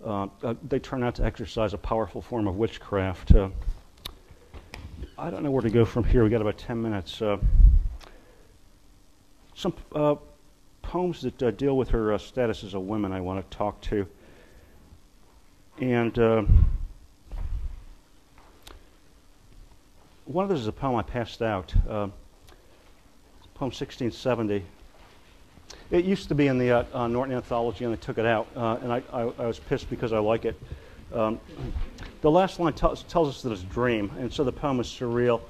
uh, they turn out to exercise a powerful form of witchcraft. I don't know where to go from here. We've got about 10 minutes. some poems that deal with her status as a woman I want to talk to. And uh, one of those is a poem I passed out. Uh, poem 1670. It used to be in the uh, uh, Norton Anthology, and they took it out, uh, and I, I, I, was pissed because I like it. Um, the last line tells us that it's a dream, and so the poem is surreal.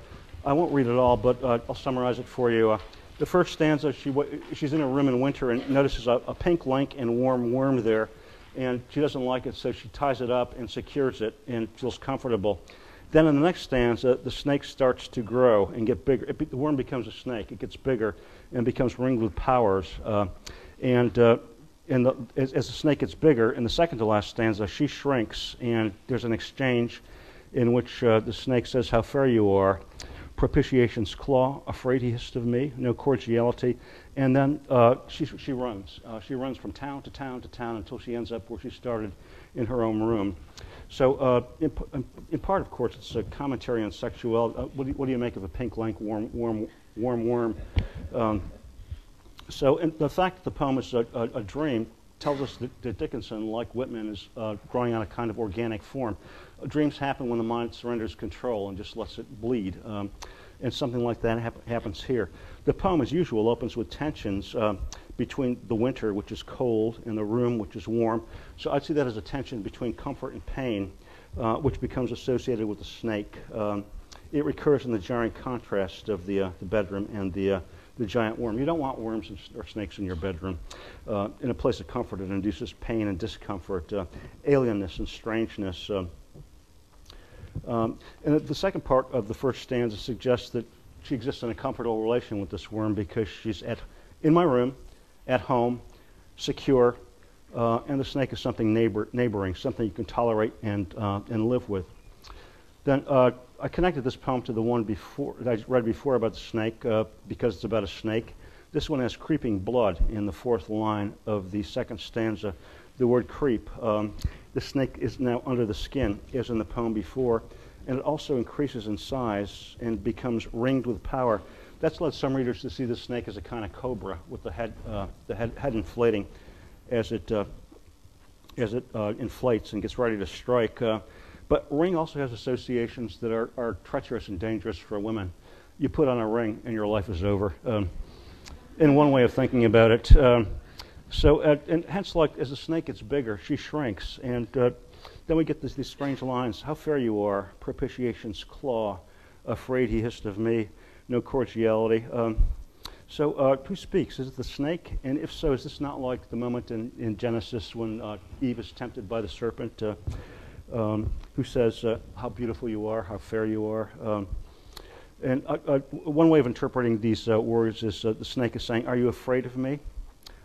I won't read it all, but uh, I'll summarize it for you. The first stanza, she, she's in a room in winter and notices a, a pink, lank, and warm worm there and she doesn't like it, so she ties it up and secures it and feels comfortable. Then in the next stanza, the snake starts to grow and get bigger. It, the worm becomes a snake. It gets bigger and becomes ringed with powers. Uh, and uh, and the, as, as, the snake gets bigger, in the second to last stanza, she shrinks, and there's an exchange in which uh, the snake says, How fair you are propitiation's claw, afraid he hissed of me, no cordiality. And then uh, she, she runs. Uh, she runs from town to town to town until she ends up where she started in her own room. So, uh, in, in, part, of course, it's a commentary on sexuality. Uh, what do, you, what, do you, make of a pink, lank, warm, warm, warm worm? Um, so, the fact that the poem is a, a, a dream tells us that, that, Dickinson, like Whitman, is uh, growing on a kind of organic form dreams happen when the mind surrenders control and just lets it bleed. Um, and something like that hap happens here. The poem, as usual, opens with tensions uh, between the winter, which is cold, and the room, which is warm. So I'd see that as a tension between comfort and pain, uh, which becomes associated with the snake. Um, it recurs in the jarring contrast of the, uh, the bedroom and the, uh, the giant worm. You don't want worms or snakes in your bedroom. Uh, in a place of comfort, it induces pain and discomfort, alienness and strangeness. Um, um, and the second part of the first stanza suggests that she exists in a comfortable relation with this worm because she's at, in my room, at home, secure, uh, and the snake is something neighbor, neighboring, something you can tolerate and, uh, and live with. Then uh, I connected this poem to the one before that I read before about the snake uh, because it's about a snake. This one has creeping blood in the fourth line of the second stanza. The word creep. Um, the snake is now under the skin, as in the poem before, and it also increases in size and becomes ringed with power. That's led some readers to see the snake as a kind of cobra with the head, uh, the head, head, inflating as it, uh, as it uh, inflates and gets ready to strike. Uh, but ring also has associations that are, are treacherous and dangerous for women. You put on a ring and your life is over. Um, in one way of thinking about it. Um, so, uh, and hence, like as the snake gets bigger, she shrinks, and uh, then we get this, these strange lines: "How fair you are, propitiation's claw, afraid he hissed of me, no cordiality." Um, so, uh, who speaks? Is it the snake? And if so, is this not like the moment in, in Genesis when uh, Eve is tempted by the serpent, uh, um, who says, uh, "How beautiful you are, how fair you are"? Um, and one way of interpreting these words is the snake is saying, "Are you afraid of me?"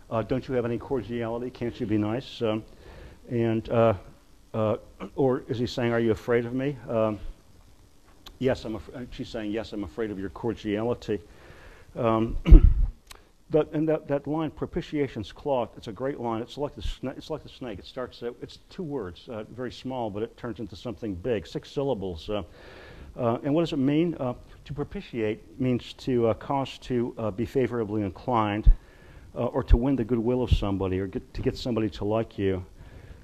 Uh, don't you have any cordiality? Can't you be nice? Um, and uh, uh, or is he saying, Are you afraid of me? Um, yes, I'm. Uh, she's saying, Yes, I'm afraid of your cordiality. Um, that, and that, that line, propitiation's claw, it's a great line. It's like the, it's like the snake. It starts, uh, it's two words, uh, very small, but it turns into something big, six syllables. And what does it mean? To propitiate means to cause to be favorably inclined uh, or to win the goodwill of somebody or get, to get somebody to like you.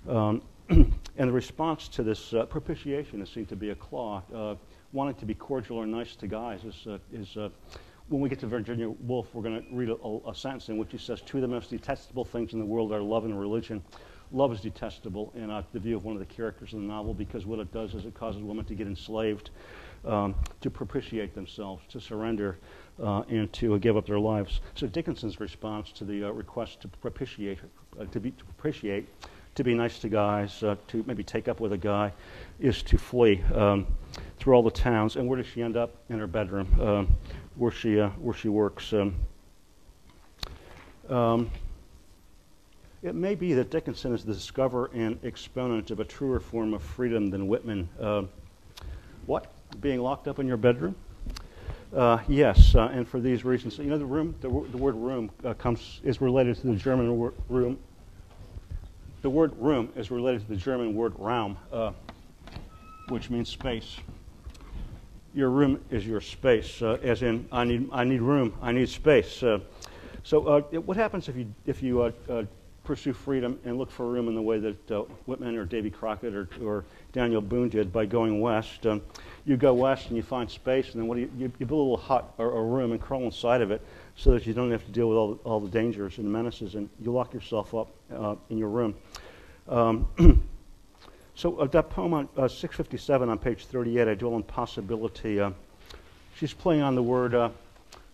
Um, and the response to this uh, propitiation is seemed to be a claw. Uh, wanting to be cordial or nice to guys is, uh, is uh, when we get to Virginia Woolf, we're going to read a, a, sentence in which he says, Two of the most detestable things in the world are love and religion. Love is detestable in uh, the view of one of the characters in the novel because what it does is it causes women to get enslaved, um, to propitiate themselves, to surrender uh, and to uh, give up their lives. So Dickinson's response to the uh, request to propitiate, uh, to, be, to propitiate, to be nice to guys, uh, to maybe take up with a guy, is to flee um, through all the towns. And where does she end up? In her bedroom, um, where she where she works. Um, Um, it may be that Dickinson is the discoverer and exponent of a truer form of freedom than Whitman. Uh, what? Being locked up in your bedroom? Uh, yes, uh, and for these reasons. You know, the room, the, the word room uh, comes is related to the German word room. The word room is related to the German word Raum, uh, which means space. Your room is your space, uh, as in I need I need room, I need space. So, what happens if you if you pursue freedom and look for a room in the way that uh, Whitman or Davy Crockett or, or, Daniel Boone did by going west. Um, you go west and you find space, and then what do you, you, you build a little hut or a room and crawl inside of it so that you don't have to deal with all, all the dangers and menaces, and you lock yourself up uh, in your room. Um, so uh, that poem on uh, 657 on page 38, I dwell on possibility. Uh, she's playing on the word, uh,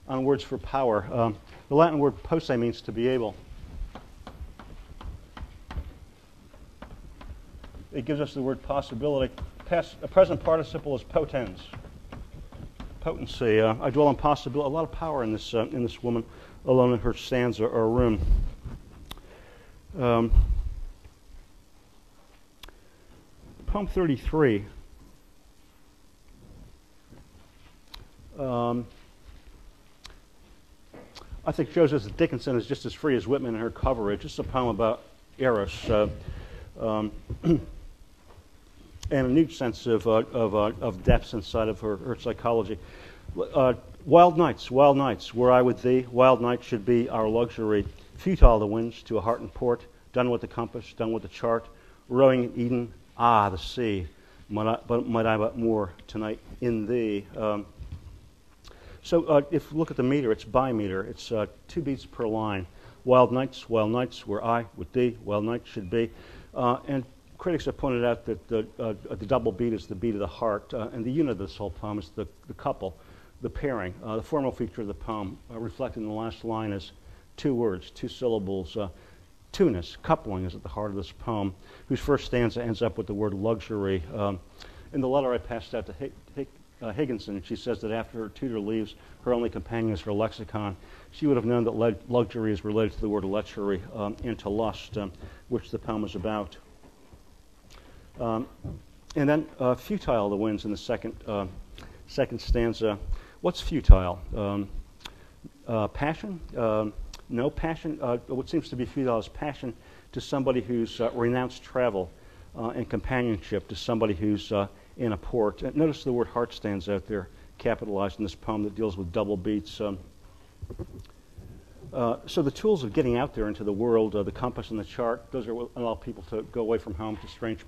on words for power. Um, the Latin word posse means to be able. It gives us the word possibility. Past, a present participle is potens, potency. Uh, I dwell on possibility. A lot of power in this uh, in this woman, alone in her stanza or room. Um, poem 33. Um, I think shows us that Dickinson is just as free as Whitman in her coverage. It's a poem about Eros. Uh, um, and a new sense of, uh, of, uh, of depths inside of her, her psychology. Uh, wild nights, wild nights, were I with thee, wild nights should be our luxury. Futile the winds to a heart and port, done with the compass, done with the chart, rowing in Eden, ah, the sea. Might I, but, might I but moor tonight in thee. Um, so uh, if you look at the meter, it's dimeter. It's uh, two beats per line. Wild nights, wild nights, where I with thee, wild nights should be. Uh, and critics have pointed out that the, uh, the double beat is the beat of the heart, uh, and the unit of this whole poem is the, the couple, the pairing. Uh, the formal feature of the poem, uh, reflected in the last line, is two words, two syllables. Uh, two-ness, coupling is at the heart of this poem, whose first stanza ends up with the word luxury. Um, in the letter I passed out to Hig- uh, Higginson, she says that after her tutor leaves, her only companion is her lexicon. She would have known that le- luxury is related to the word lechery um, and to lust, um, which the poem is about. Um, and then uh, futile the winds in the second, uh, second stanza. What's futile? Um, uh, passion? Um, no, passion. Uh, what seems to be futile is passion to somebody who's uh, renounced travel uh, and companionship to somebody who's in a port. And notice the word heart stands out there, capitalized in this poem that deals with double beats. Um, uh, so the tools of getting out there into the world, uh, the compass and the chart, those are what allow people to go away from home to strange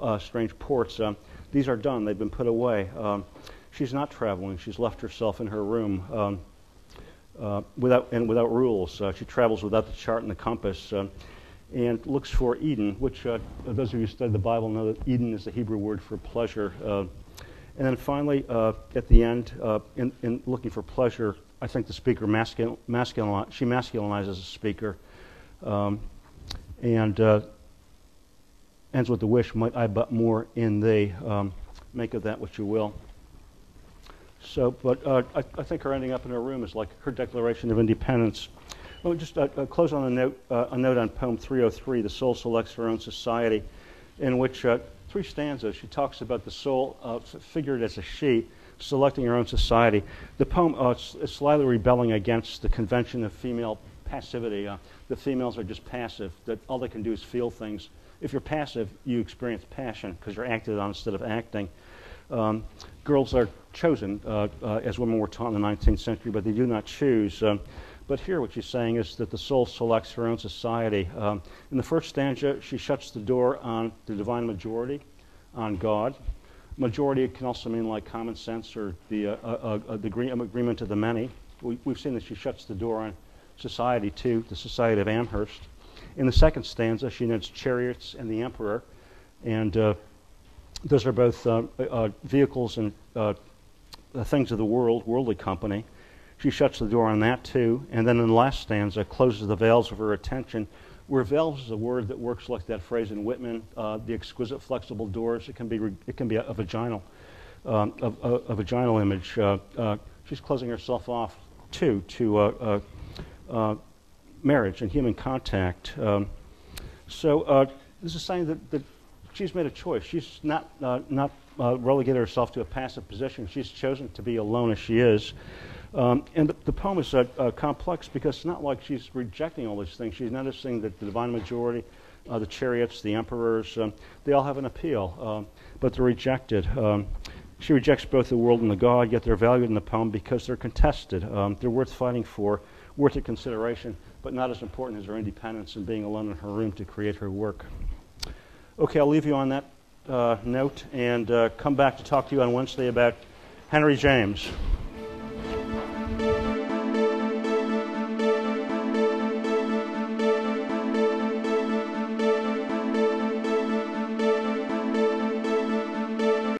uh, strange ports. Um, these are done. They've been put away. Um, she's not traveling. She's left herself in her room um, uh, without and without rules. Uh, she travels without the chart and the compass. Um, and looks for Eden, which uh, those of you who study the Bible know that Eden is the Hebrew word for pleasure. Uh, and then finally, uh, at the end, in, in, looking for pleasure, I think the speaker masculine, masculine she masculinizes the speaker. Um, and ends with the wish, might I but moor in thee. Um, make of that what you will. So, but uh, I, I, think her ending up in her room is like her declaration of independence. Let me just uh, uh, close on a note, uh, a note on poem 303, The Soul Selects Her Own Society, in which uh, three stanzas she talks about the soul, uh, figured as a she, selecting her own society. The poem is slightly rebelling against the convention of female passivity. the females are just passive, that all they can do is feel things if you're passive, you experience passion because you're acted on instead of acting. Um, girls are chosen, uh, uh, as women were taught in the 19th century, but they do not choose. Um, but here, what she's saying is that the soul selects her own society. Um, in the first stanza, she shuts the door on the divine majority, on God. Majority can also mean like common sense or the, uh, uh, uh the agreement of the many. We, have seen that she shuts the door on society too, the society of Amherst. In the second stanza, she notes chariots and the emperor, and uh, those are both uh, uh, vehicles and uh, things of the world, worldly company. She shuts the door on that too, and then in the last stanza, closes the veils of her attention. Where veils is a word that works like that phrase in Whitman, uh, the exquisite flexible doors. It can be, it can be a, a vaginal, um, a, a, a, vaginal image. Uh, she's closing herself off too to marriage and human contact. Um, so uh, this is saying that, that she's made a choice. She's not, uh, not uh, relegated herself to a passive position. She's chosen to be alone as she is. Um, and the, the, poem is uh, uh, complex because it's not like she's rejecting all these things. She's noticing that the divine majority, the chariots, the emperors, um, they all have an appeal, um, but they're rejected. Um, she rejects both the world and the God, yet they're valued in the poem because they're contested. Um, they're worth fighting for, worth a consideration, but not as important as her independence and being alone in her room to create her work. Okay, I'll leave you on that uh, note and uh, come back to talk to you on Wednesday about Henry James.